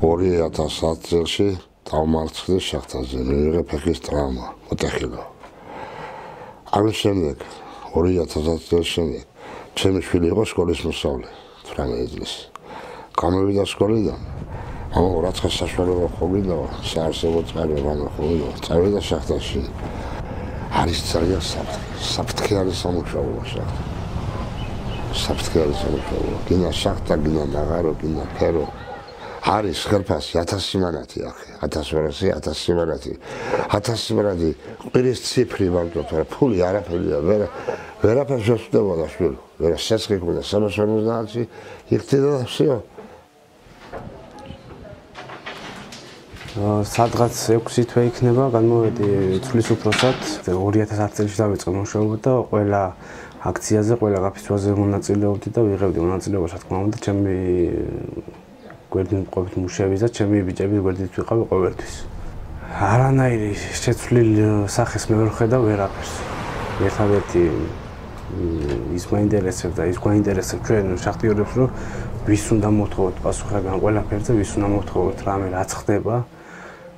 2010 წელს დავმარცხდი შახტაზე, მიიღე ფეხის ტრავმა, მოტეხილო. ამის შემდეგ 2010 წელს შემდეგ ჩემი შვილი იყო სკოლის მოსავლე, 18 წლის. გამოვიდა სკოლიდან. ამა რაცა საშუალება ყოფილა, საარსებო წყალი რამე ყოფილა, წავიდა შახტაში. არის ძალიან საფრთხე, საფრთხე არის სამუშაო შახტა. საფრთხე არის სამუშაო. გინა შახტა, გინა ნაღარო, გინა ფერო. არის ხელფასი 1000 მანათი ახე 1200 1000 მანათი 1000 მანათი ყვირის ციფრი ვარდო თორე ფული არაფერია ვერა ვერაფერს შეხვდებოდა შვილ ვერა შეცხი ქონდა 350-ში იქცედა და всё სადღაც 6 თვე იქნება განმოვედი ცulis უფროსად 2010 წელს დავიწყე მუშაობა და ყველა აქციაზე ყველა გაფიცვაზე მონაწილეობდი და ვიღებდი მონაწილეობას რა თქმა უნდა ჩემი გვერდით ყოფით მუშაობისა, ჩემი ბიჭები გვერდით ვიყავი ყოველთვის. არანაირი შეცვლილი სახეს მე ვერ ხედავ ვერაფერს. ერთადერთი ის მაინტერესებდა, ის გვაინტერესებს ჩვენ შახტიორებს, რომ ვის უნდა მოთხოვოთ პასუხებიან ყველაფერზე, ვის უნდა მოთხოვოთ რამე რაც ხდება.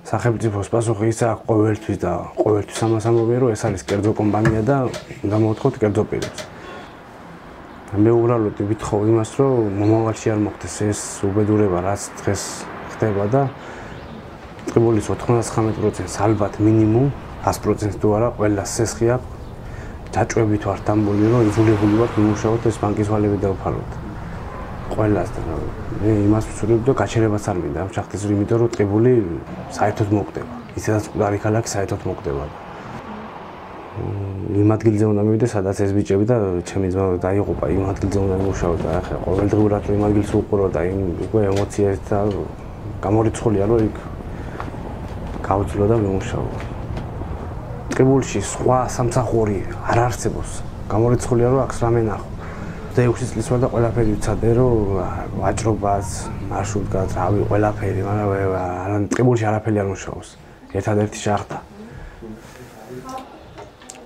სახელმწიფოს პასუხი ის აქვს ყოველთვის და ყოველთვის ამას ამბობენ, რომ ეს არის კერძო კომპანია და უნდა მოთხოვოთ კერძო პირებს. მე უბრალოდ ვითხოვ იმას, რომ მომავალში არ მოხდეს ეს უბედურება, რაც დღეს ხდება და წებულის 99%-ს ალბათ მინიმუმ 100% თუ არა, ყველა სესხი აქვს. დაჭვებით ვართ ამბული, რომ იზოლებული ვართ, მიმუშაოთ ეს ბანკის ვალები დავფაროთ. ყველას და მე იმას ვცდილობ და გაჩერებას არ მინდა ამ შახტის, იმიტომ რომ წებული საერთოდ მოკვდება. ისედაც მკვდარი ქალაქი საერთოდ მოკვდება. იმ ადგილზე უნდა მივიდე, სადაც ეს ბიჭები და ჩემი ძმა დაიღუპა, იმ ადგილზე უნდა მუშაო და ახლა ყოველდღურად იმ ადგილს უყურო და იმ უკვე ემოციებს და გამორიცხულია რომ იქ გავძლო და მუშაო. ტყიბულში სხვა სამსახური არ არწებობს. გამორიცხულია რომ აქ რამე ნახო. და 6 წლის ვარ და ყველაფერი ვიცადე რომ ვაჭრობას, მარშრუტკას, რავი, ყველაფერი, მაგრამ ტყიბულში არაფერი არ მუშაობს. ერთადერთი შახტა.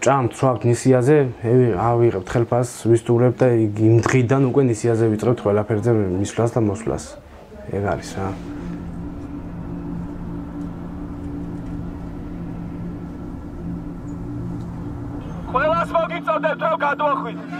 ჭამ ცვავთ ნისიაზე, ავიღებთ ხელფას, ვისტურებთ და იმ დღიდან უკვე ნისიაზე ვიწყებთ ყველაფერზე მისვლას და მოსვლას. ეგ არის რა. ყველას მოგიწოდებთ რომ გადახვიდეთ.